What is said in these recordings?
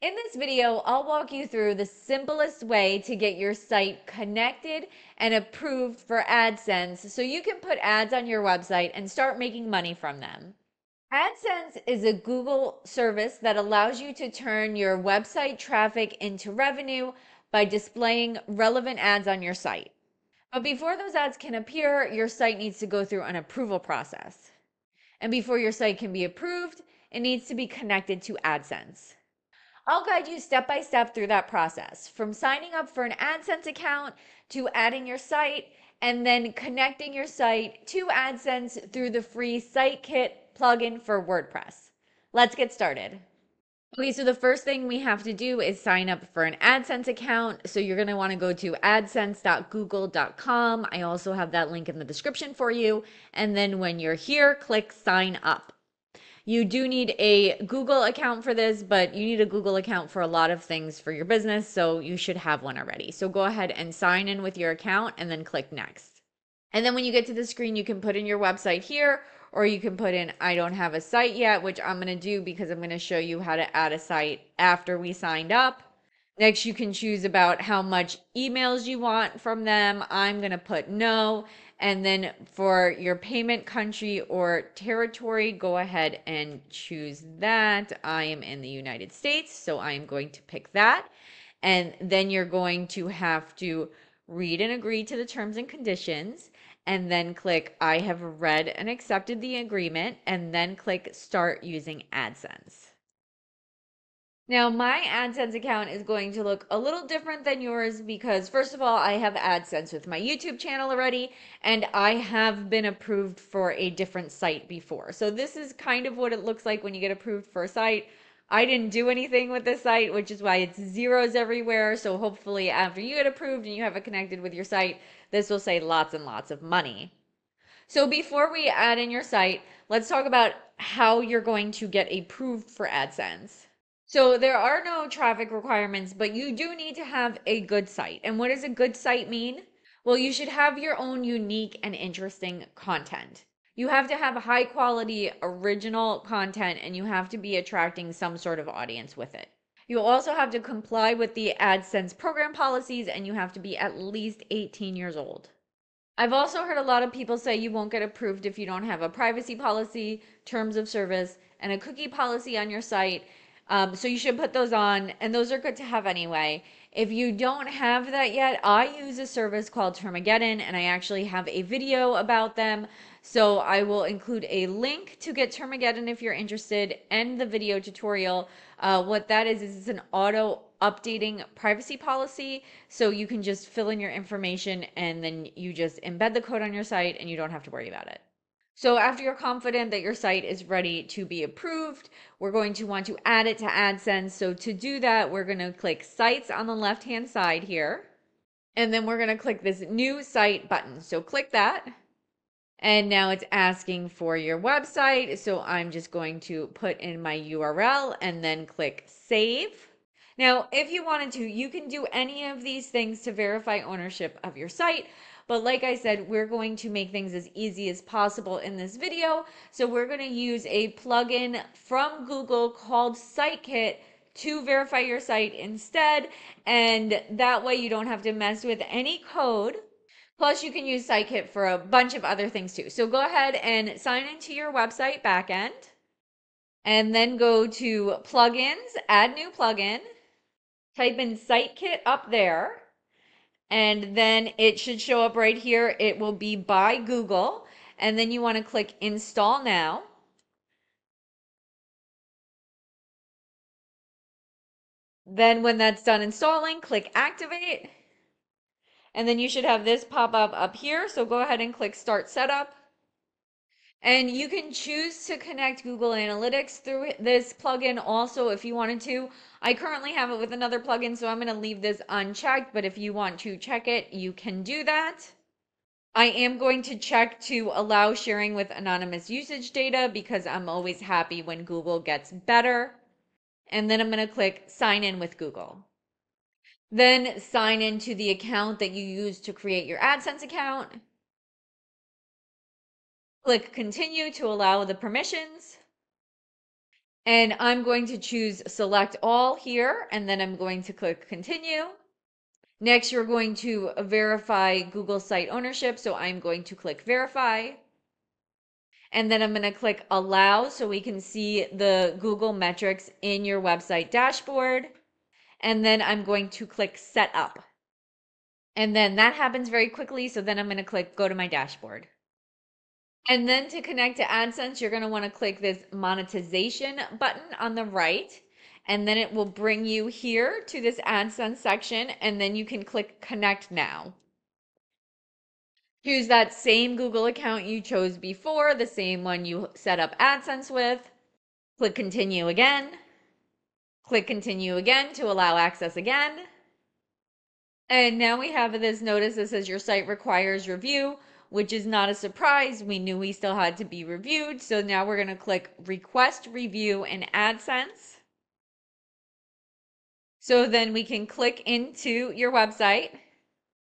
In this video, I'll walk you through the simplest way to get your site connected and approved for AdSense so you can put ads on your website and start making money from them. AdSense is a Google service that allows you to turn your website traffic into revenue by displaying relevant ads on your site. But before those ads can appear, your site needs to go through an approval process. And before your site can be approved, it needs to be connected to AdSense. I'll guide you step by step through that process from signing up for an AdSense account to adding your site and then connecting your site to AdSense through the free Site Kit plugin for WordPress. Let's get started. Okay, so the first thing we have to do is sign up for an AdSense account. So you're going to want to go to adsense.google.com. I also have that link in the description for you. And then when you're here, click sign up. You do need a Google account for this, but you need a Google account for a lot of things for your business, so you should have one already. So go ahead and sign in with your account and then click next. And then when you get to the screen, you can put in your website here, or you can put in I don't have a site yet, which I'm going to do because I'm going to show you how to add a site after we signed up. Next, you can choose about how much emails you want from them. I'm going to put no. And then for your payment country or territory, go ahead and choose that. I am in the United States, so I am going to pick that. And then you're going to have to read and agree to the terms and conditions and then click I have read and accepted the agreement and then click start using AdSense. Now, my AdSense account is going to look a little different than yours because, first of all, I have AdSense with my YouTube channel already, and I have been approved for a different site before. So, this is kind of what it looks like when you get approved for a site. I didn't do anything with this site, which is why it's zeros everywhere. So, hopefully, after you get approved and you have it connected with your site, this will say lots and lots of money. So, before we add in your site, let's talk about how you're going to get approved for AdSense. So there are no traffic requirements, but you do need to have a good site. And what does a good site mean? Well, you should have your own unique and interesting content. You have to have high quality original content and you have to be attracting some sort of audience with it. You also have to comply with the AdSense program policies and you have to be at least 18 years old. I've also heard a lot of people say you won't get approved if you don't have a privacy policy, terms of service, and a cookie policy on your site. Um, so you should put those on, and those are good to have anyway. If you don't have that yet, I use a service called Termageddon, and I actually have a video about them. So I will include a link to get Termageddon if you're interested, and the video tutorial. Uh, what that is is it's an auto updating privacy policy, so you can just fill in your information and then you just embed the code on your site, and you don't have to worry about it. So after you're confident that your site is ready to be approved, we're going to want to add it to AdSense. So to do that, we're going to click sites on the left-hand side here. And then we're going to click this new site button. So click that. And now it's asking for your website. So I'm just going to put in my URL and then click save. Now, if you wanted to, you can do any of these things to verify ownership of your site. But like I said, we're going to make things as easy as possible in this video. So we're going to use a plugin from Google called SiteKit to verify your site instead. And that way you don't have to mess with any code. Plus, you can use SiteKit for a bunch of other things too. So go ahead and sign into your website backend and then go to plugins, add new plugin, type in SiteKit up there and then it should show up right here. It will be by Google. And then you want to click install now. Then when that's done installing, click activate. And then you should have this pop up up here. So go ahead and click start setup. And you can choose to connect Google Analytics through this plugin also if you wanted to. I currently have it with another plugin, so I'm going to leave this unchecked, but if you want to check it, you can do that. I am going to check to allow sharing with anonymous usage data because I'm always happy when Google gets better. And then I'm going to click sign in with Google. Then sign in to the account that you use to create your AdSense account. Click continue to allow the permissions. And I'm going to choose select all here, and then I'm going to click continue. Next, you're going to verify Google site ownership. So I'm going to click verify. And then I'm going to click allow so we can see the Google metrics in your website dashboard. And then I'm going to click set up. And then that happens very quickly. So then I'm going to click go to my dashboard. And then to connect to AdSense, you're going to want to click this monetization button on the right. And then it will bring you here to this AdSense section. And then you can click connect now. Choose that same Google account you chose before, the same one you set up AdSense with. Click continue again. Click continue again to allow access again. And now we have this notice that says your site requires review which is not a surprise. We knew we still had to be reviewed. So now we're going to click request review in AdSense. So then we can click into your website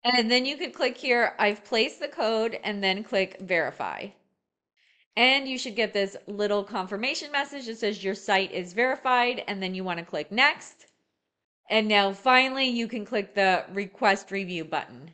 and then you could click here, I've placed the code and then click verify. And you should get this little confirmation message that says your site is verified and then you want to click next. And now finally you can click the request review button.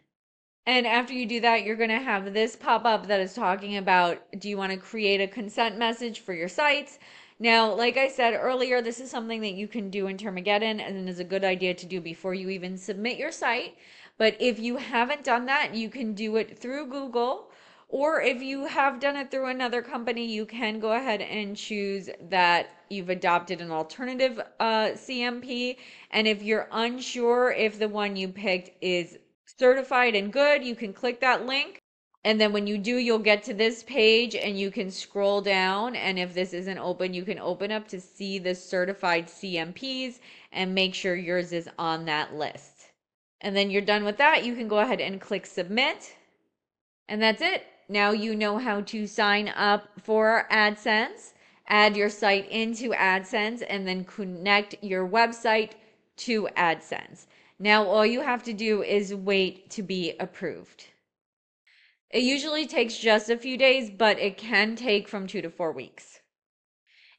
And after you do that, you're going to have this pop up that is talking about do you want to create a consent message for your sites? Now, like I said earlier, this is something that you can do in Termageddon and is a good idea to do before you even submit your site. But if you haven't done that, you can do it through Google. Or if you have done it through another company, you can go ahead and choose that you've adopted an alternative uh, CMP. And if you're unsure if the one you picked is certified and good, you can click that link. And then when you do, you'll get to this page and you can scroll down. And if this isn't open, you can open up to see the certified CMPs and make sure yours is on that list. And then you're done with that. You can go ahead and click submit. And that's it. Now you know how to sign up for AdSense, add your site into AdSense, and then connect your website to AdSense. Now, all you have to do is wait to be approved. It usually takes just a few days, but it can take from two to four weeks.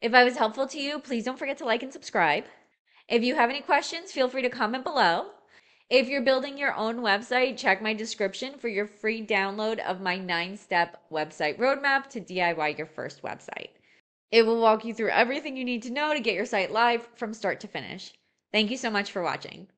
If I was helpful to you, please don't forget to like and subscribe. If you have any questions, feel free to comment below. If you're building your own website, check my description for your free download of my nine step website roadmap to DIY your first website. It will walk you through everything you need to know to get your site live from start to finish. Thank you so much for watching.